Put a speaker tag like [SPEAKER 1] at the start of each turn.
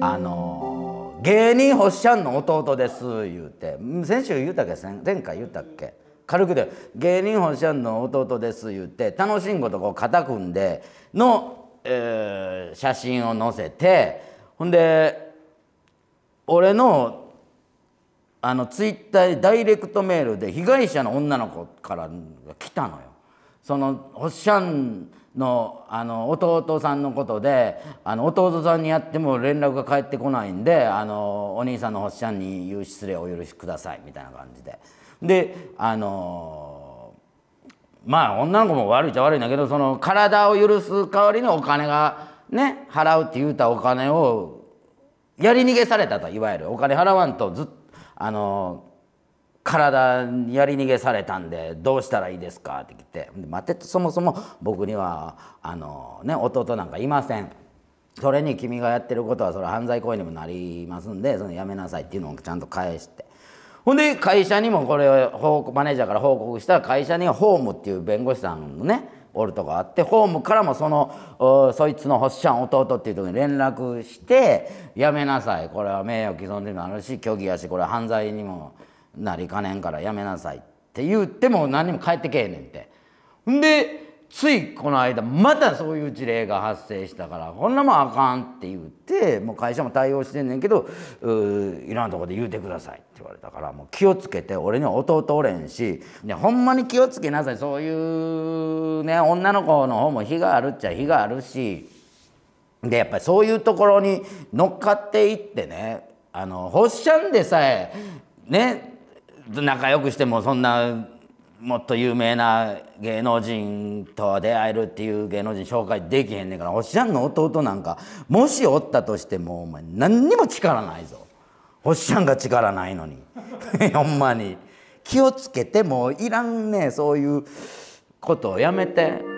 [SPEAKER 1] あの芸人ほっしゃんの弟です言うて。先週言うたっけ？前回言うたっけ？軽くで芸人ほっしゃんの弟です言うて楽しんごとこう肩組んでの、えー、写真を載せてほんで俺のあのツイッターダイレクトメールで被害者の女の子から来たのよ。そのほっしゃんのあの弟さんのことであの弟さんにやっても連絡が返ってこないんであのお兄さんのほっしゃんに言う失礼をお許しくださいみたいな感じで。であのまあ女の子も悪いっちゃ悪いんだけどその体を許す代わりにお金がね払うって言うたお金をやり逃げされたといわゆる。お金払わんとずっとあの体やり逃げされたんでどうしたらいいですか?」って来て「待ってそもそも僕にはあの、ね、弟なんかいません」それに君がやってることはそれ犯罪行為にもなりますんでそのやめなさいっていうのをちゃんと返して。ほんで会社にもこれをマネージャーから報告したら会社にホームっていう弁護士さんのねおるとこあってホームからもそのそいつのほっしゃん弟っていうとこに連絡して「やめなさい。これは名誉毀損でもあるし虚偽やしこれは犯罪にもなりかねんからやめなさい」って言っても何にも返ってけえねんて。んでついこの間またそういう事例が発生したからこんなもんあかんって言ってもう会社も対応してんねんけどいろんなとこで言うてくださいって言われたからもう気をつけて俺には弟おれんしほんまに気をつけなさいそういうね女の子の方も非があるっちゃ非があるしでやっぱりそういうところに乗っかっていってねあのほっしゃんでさえね仲良くしてもそんなもっと有名な芸能人と出会えるっていう芸能人紹介できへんねんからおっしゃんの弟なんかもしおったとしてもお前何にも力ないぞ。おっしゃんが力ないのに ほんまに。気をつけてもういらんねそういうことをやめて。